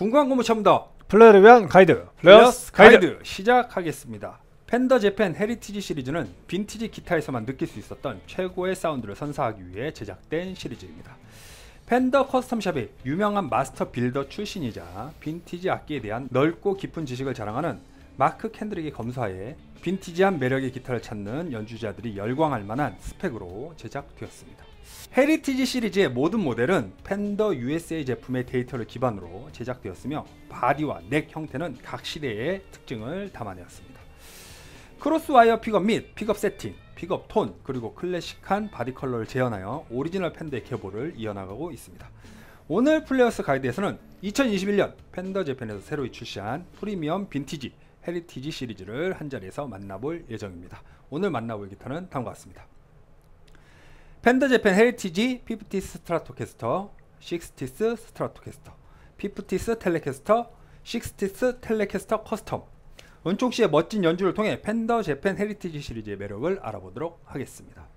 궁금한 거 못 참는 플레이어를 위한 가이드 Players Guide. 시작하겠습니다. 펜더 재팬 Heritage 시리즈는 빈티지 기타에서만 느낄 수 있었던 최고의 사운드를 선사하기 위해 제작된 시리즈입니다. 펜더 Custom Shop의 유명한 master builder 출신이자 빈티지 악기에 대한 넓고 깊은 지식을 자랑하는 마크 캔드릭의 검수하에 빈티지한 매력의 기타를 찾는 연주자들이 열광할 만한 스펙으로 제작되었습니다. Heritage 시리즈의 모든 모델은 펜더 USA 제품의 데이터를 기반으로 제작되었으며 body와 neck 형태는 각 시대의 특징을 담아내었습니다. cloth wire 픽업 및 픽업 세팅, 픽업 톤, 그리고 클래식한 body 컬러를 재현하여 오리지널 펜더의 계보를 이어나가고 있습니다. 오늘 Players Guide에서는 2021년 펜더 재팬에서 새로 출시한 프리미엄 빈티지 Heritage 시리즈를 한 자리에서 만나볼 예정입니다. 오늘 만나볼 기타는 다음과 같습니다. 펜더 재팬 Heritage Fifties 스트라토캐스터, Sixties 스트라토캐스터, Fifties 텔레캐스터, Sixties 텔레캐스터 Custom 은총 씨의 멋진 연주를 통해 펜더 재팬 Heritage 시리즈의 매력을 알아보도록 하겠습니다.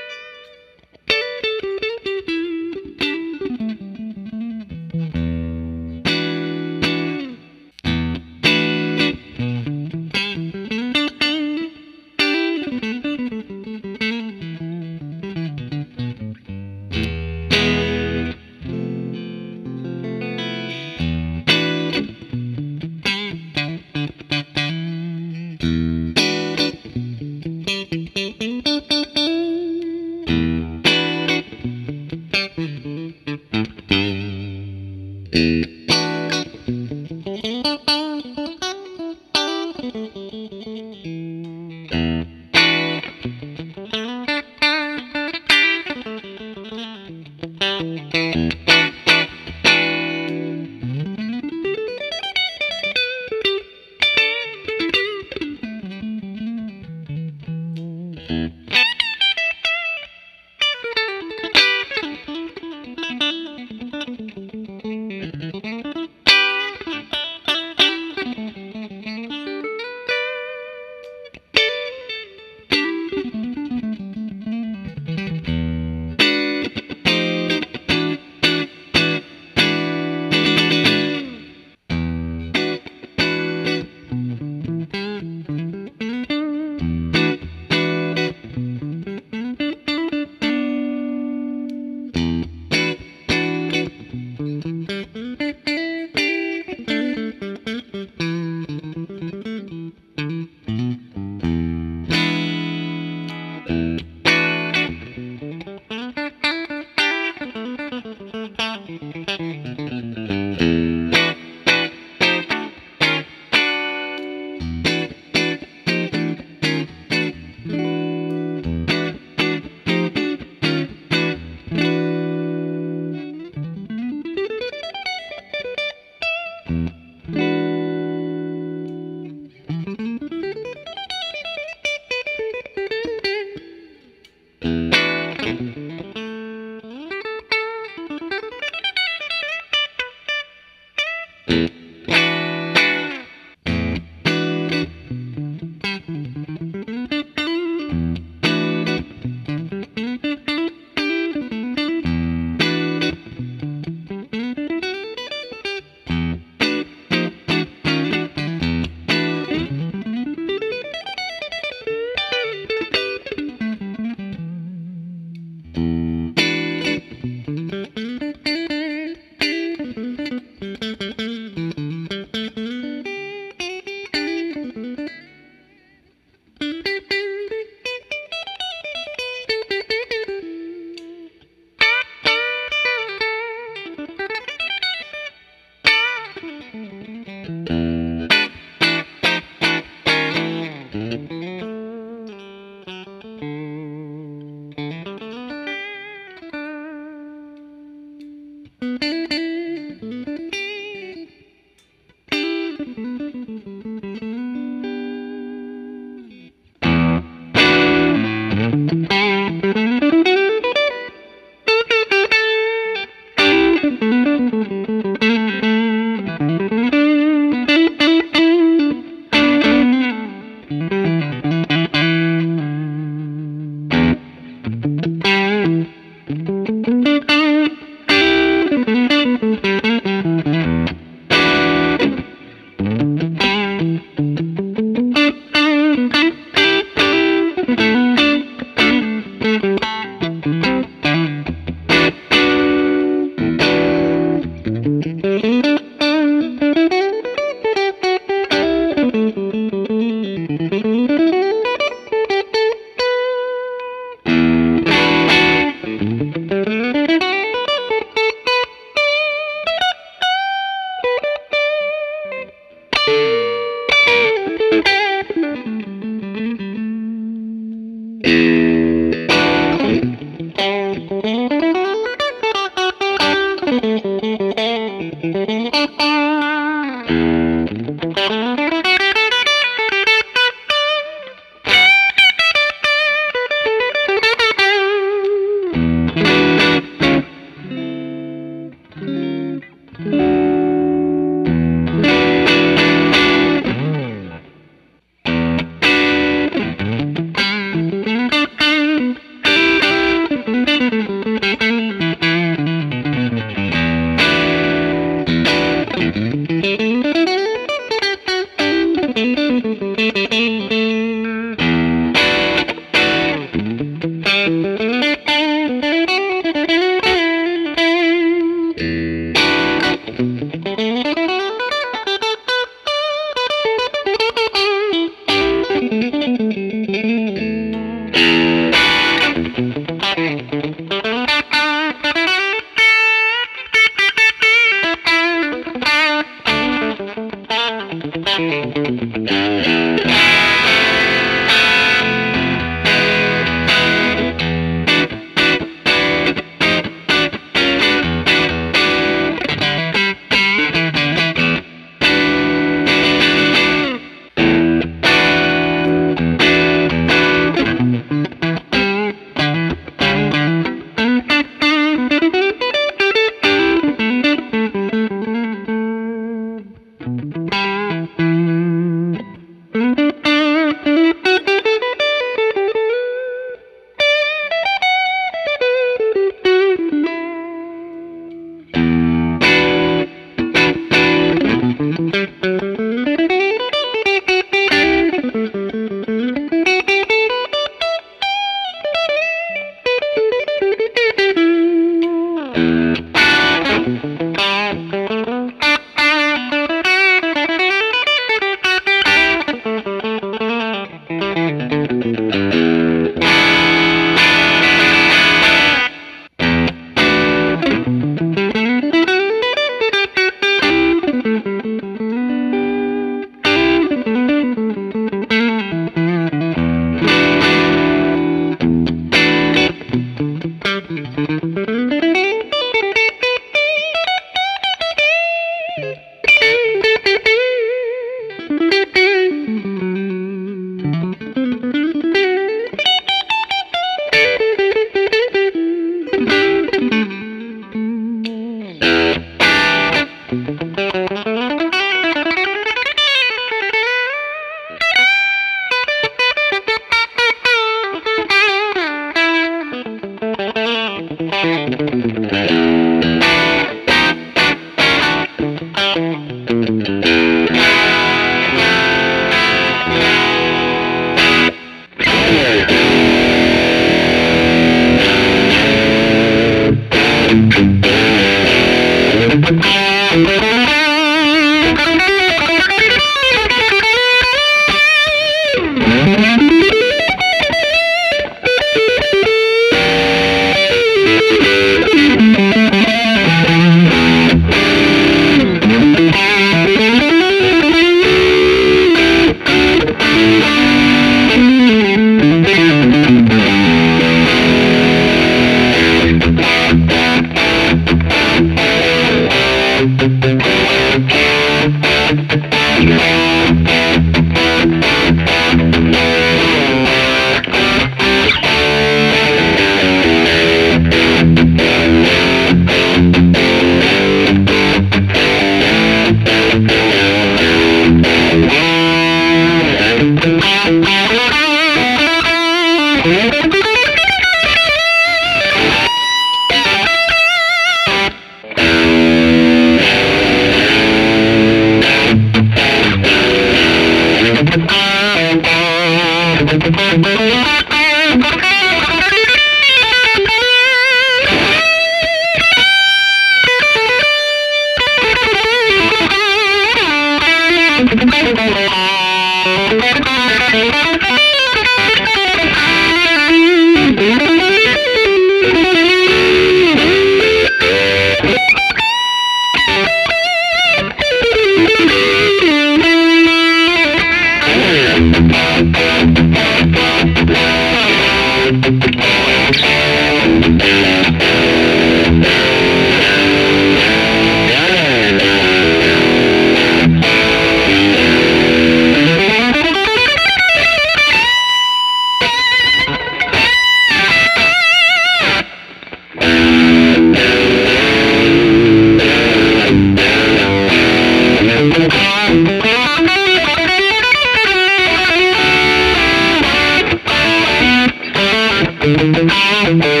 Thank you.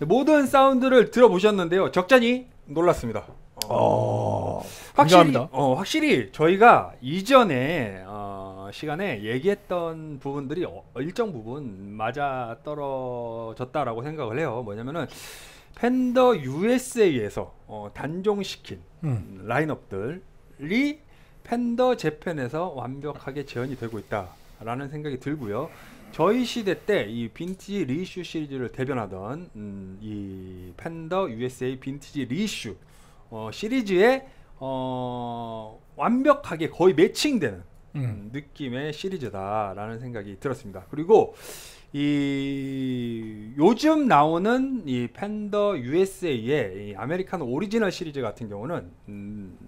모든 사운드를 들어보셨는데요. 적잖이 놀랐습니다. 어, 확실히 인정합니다. 어, 확실히 저희가 이전에 어, 시간에 얘기했던 부분들이 어, 일정 부분 맞아 떨어졌다라고 생각을 해요. 뭐냐면은 팬더 USA에서 어, 단종시킨 음. 라인업들이 팬더 재팬에서 완벽하게 재현이 되고 있다라는 생각이 들고요. 저희 시대 때 이 빈티지 reissue 시리즈를 대변하던 음, 이 펜더 USA 빈티지 reissue 어, 시리즈에 어, 완벽하게 거의 매칭되는 음. 음, 느낌의 시리즈다라는 생각이 들었습니다. 그리고 이 요즘 나오는 이 펜더 USA의 이 American Original 시리즈 같은 경우는 음,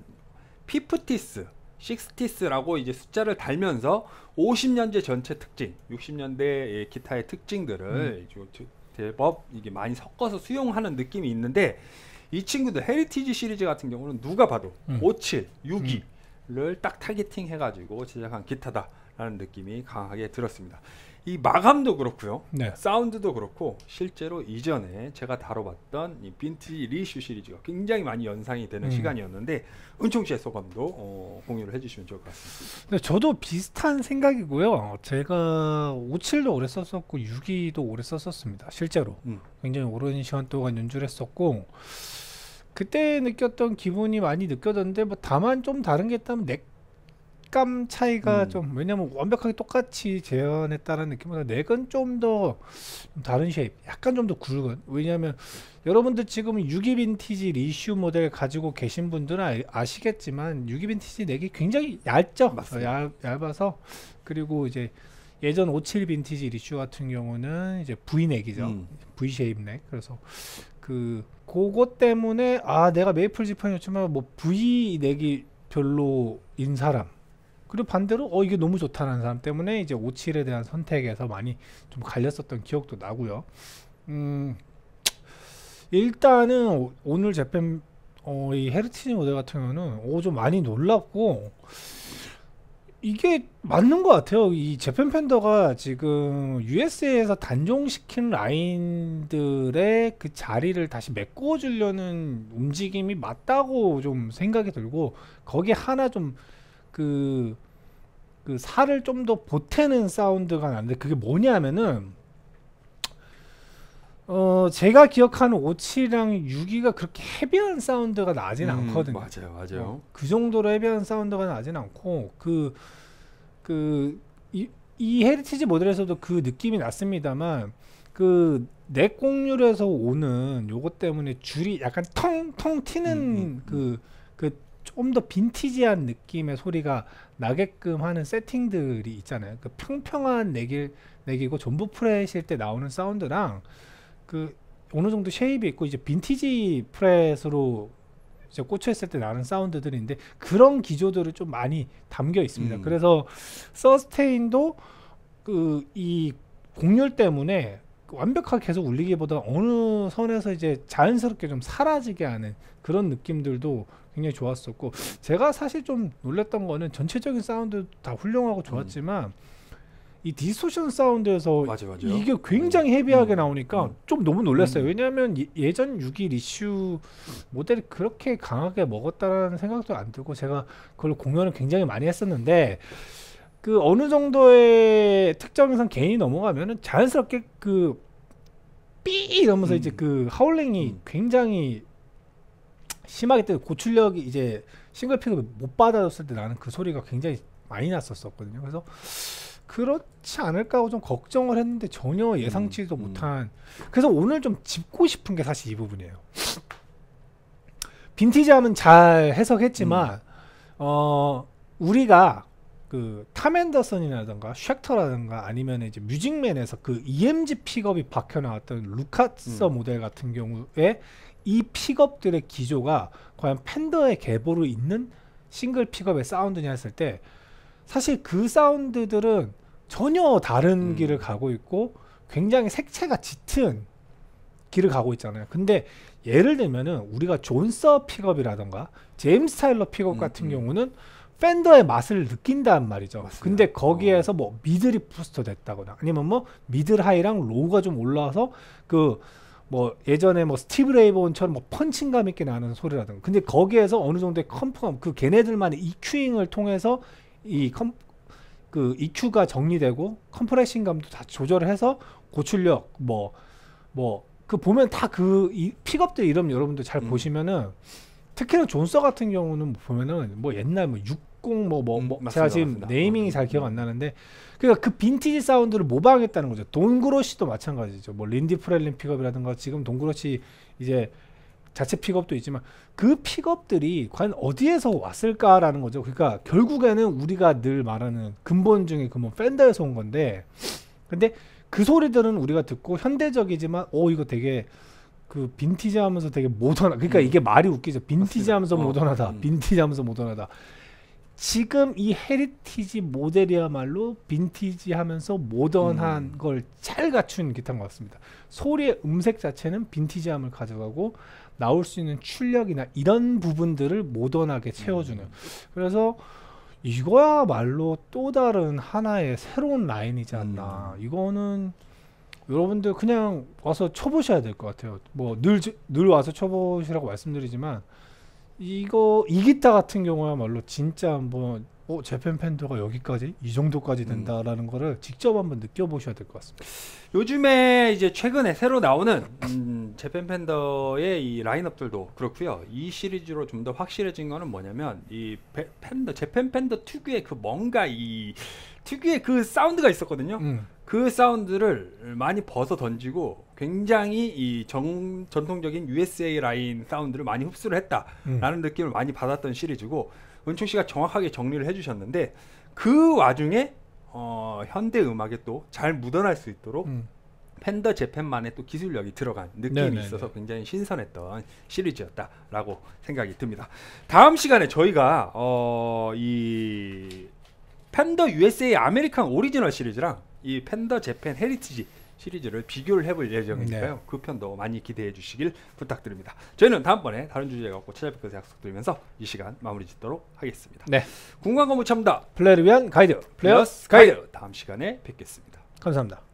Fifties, Sixties라고 이제 숫자를 달면서 50년대 전체 특징, 60년대 기타의 특징들을 저- 제법 이게 많이 섞어서 수용하는 느낌이 있는데 이 친구들 Heritage 시리즈 같은 경우는 누가 봐도 음. 57, 62를 딱 targeting 해가지고 제작한 기타다라는 느낌이 강하게 들었습니다. 이 마감도 그렇고요. 네. 사운드도 그렇고 실제로 이전에 제가 다뤄봤던 이 빈티지 reissue 시리즈가 굉장히 많이 연상이 되는 음. 시간이었는데 은총 씨의 소감도 어, 공유를 해주시면 좋을 것 같습니다. 근데 저도 비슷한 생각이고요. 제가 57도 오래 썼었고 6기도 오래 썼었습니다. 실제로 음. 굉장히 오랜 시간 동안 연주를 했었고 그때 느꼈던 기분이 많이 느껴졌는데 뭐 다만 좀 다른 게 있다면 넥 감 차이가 음. 좀 왜냐면 완벽하게 똑같이 재현했다는 느낌보다 넥은 좀 더 다른 쉐입, 약간 좀 더 굵은. 왜냐하면 여러분들 지금 62 빈티지 reissue 모델 가지고 계신 분들은 아, 아시겠지만 62 빈티지 neck이 굉장히 얇죠. 맞습니다. 얇, 얇아서 그리고 이제 예전 57 빈티지 reissue 같은 경우는 이제 V 넥이죠. 음. V shape neck. 그래서 그 그것 때문에 아 내가 메이플 지판이었지만 뭐 V 넥이 별로인 사람 그리고 반대로 어 이게 너무 좋다는 사람 때문에 이제 57에 대한 선택에서 많이 좀 갈렸었던 기억도 나고요. 음 일단은 오- 오늘 재팬 어, 이 Heritage 모델 같은 경우는 오, 좀 많이 놀랍고 이게 맞는 것 같아요. 이 재팬 펜더가 지금 USA에서 단종시킨 라인들의 그 자리를 다시 메꿔주려는 움직임이 맞다고 좀 생각이 들고 거기에 하나 좀 그 그 살을 좀 더 보태는 사운드가 나는데 그게 뭐냐면은 어 제가 기억하는 57이랑 62가 그렇게 heavy한 사운드가 나진 음, 않거든요. 맞아요, 맞아요. 어, 그 정도로 heavy한 사운드가 나진 않고 그 그 이 이 Heritage 모델에서도 그 느낌이 났습니다만 그 neck 곡률에서 오는 요것 때문에 줄이 약간 텅텅 튀는 음, 음, 그그 좀 더 빈티지한 느낌의 소리가 나게끔 하는 세팅들이 있잖아요. 그 평평한 neck일 neck이고 jumbo fret일 때 나오는 사운드랑 그 어느 정도 shape이 있고 이제 빈티지 fret으로 이제 꽂혀 있을 때 나는 사운드들인데 그런 기조들을 좀 많이 담겨 있습니다. 음. 그래서 sustain도 그이 곡률 때문에 완벽하게 계속 울리기보다 어느 선에서 이제 자연스럽게 좀 사라지게 하는 그런 느낌들도 굉장히 좋았었고 제가 사실 좀 놀랬던 거는 전체적인 사운드 다 훌륭하고 좋았지만 이 distortion 사운드에서 맞아 맞아. 이게 굉장히 heavy하게 음. 나오니까 음. 좀 너무 놀랐어요. 음. 왜냐하면 예- 예전 62 reissue 모델이 그렇게 강하게 먹었다라는 생각도 안 들고 제가 그걸 공연을 굉장히 많이 했었는데 그 어느 정도의 특정 이상 gain이 넘어가면은 자연스럽게 그 삐 이러면서 음. 이제 그 하울링이 음. 굉장히 심하기 때문에 고출력이 이제 싱글 픽업을 못 받아줬을 때 나는 그 소리가 굉장히 많이 났었었거든요. 그래서 그렇지 않을까 하고 좀 걱정을 했는데 전혀 예상치도 음. 못한 그래서 오늘 좀 짚고 싶은 게 사실 이 부분이에요. 빈티지함은 잘 해석했지만 어 우리가 그 탐앤더슨이라든가 쉑터라든가 아니면 이제 뮤직맨에서 그 EMG 픽업이 박혀 나왔던 루카서 음. 모델 같은 경우에 이 픽업들의 기조가 과연 Fender의 계보로 있는 싱글 픽업의 사운드냐 했을 때 사실 그 사운드들은 전혀 다른 음. 길을 가고 있고 굉장히 색채가 짙은 길을 가고 있잖아요. 근데 예를 들면은 우리가 John Suhr 픽업이라던가 James Tyler 픽업 음, 같은 음. 경우는 Fender의 맛을 느낀단 말이죠. 맞습니다. 근데 거기에서 뭐 middle이 boost 됐다거나 아니면 뭐 middle high랑 low가 좀 올라와서 그 뭐 예전에 뭐 Stevie Ray Vaughan처럼 뭐 punching감 있게 나는 소리라든가 근데 거기에서 어느 정도의 comp감 그 걔네들만의 EQing을 통해서 이 컴 그 EQ가 정리되고 compressing감도 다 조절을 해서 고출력 뭐 뭐 그 보면 다 그 픽업들 이름 여러분들 잘 음. 보시면은 특히나 John Suhr 같은 경우는 보면은 뭐 옛날 뭐 60 뭐 뭐 뭐 음, 제가 지금 맞습니다. naming이 음, 잘 음. 기억 안 나는데 그러니까 그 빈티지 사운드를 모방했다는 거죠. Don Grosh도 마찬가지죠. 뭐 Lindy Fralin 픽업이라든가 지금 Don Grosh 이제 자체 픽업도 있지만 그 픽업들이 과연 어디에서 왔을까라는 거죠. 그러니까 결국에는 우리가 늘 말하는 근본 중에 근본 Fender에서 온 건데 근데 그 소리들은 우리가 듣고 현대적이지만 오 이거 되게 그 빈티지 하면서 되게 모던하 그러니까 음. 이게 말이 웃기죠. 빈티지 맞습니다. 하면서 어, 모던하다. 음. 빈티지 하면서 모던하다. 지금 이 Heritage 모델이야말로 빈티지 하면서 모던한 음. 걸 잘 갖춘 기타인 것 같습니다. 소리의 음색 자체는 빈티지함을 가져가고 나올 수 있는 출력이나 이런 부분들을 모던하게 채워주는. 그래서 이거야말로 또 다른 하나의 새로운 라인이지 않나. 이거는 여러분들 그냥 와서 쳐보셔야 될 것 같아요. 뭐 늘 늘 와서 쳐보시라고 말씀드리지만 이거 이 기타 같은 경우야말로 진짜 한번 어 Japan Fender가 여기까지 이 정도까지 된다라는 거를 직접 한번 느껴보셔야 될 것 같습니다. 요즘에 이제 최근에 새로 나오는 음, Japan Fender의 이 라인업들도 그렇고요. 이 시리즈로 좀 더 확실해진 거는 뭐냐면 이 페- Fender Japan Fender 특유의 그 뭔가 이 특유의 그 사운드가 있었거든요. 음. 그 사운드를 많이 벗어 던지고 굉장히 이 정, 전통적인 USA 라인 사운드를 많이 흡수를 했다라는 음. 느낌을 많이 받았던 시리즈고 은총 씨가 정확하게 정리를 해주셨는데 그 와중에 어, 현대 음악에 또 잘 묻어날 수 있도록 음. Fender Japan만의 또 기술력이 들어간 느낌이 네네네. 있어서 굉장히 신선했던 시리즈였다라고 생각이 듭니다. 다음 시간에 저희가 어, 이 Fender USA American Original 시리즈랑 이 Fender Japan Heritage 시리즈를 비교를 해볼 예정이니까요. 네. 그 편도 많이 기대해 주시길 부탁드립니다. 저희는 다음번에 다른 주제 갖고 것을 약속드리면서 이 시간 마무리 짓도록 하겠습니다. 네. 궁금한 거 묻힙니다. 플레이를 위한 가이드 플레이어 플러스 가이드 가이드 다음 시간에 뵙겠습니다. 감사합니다.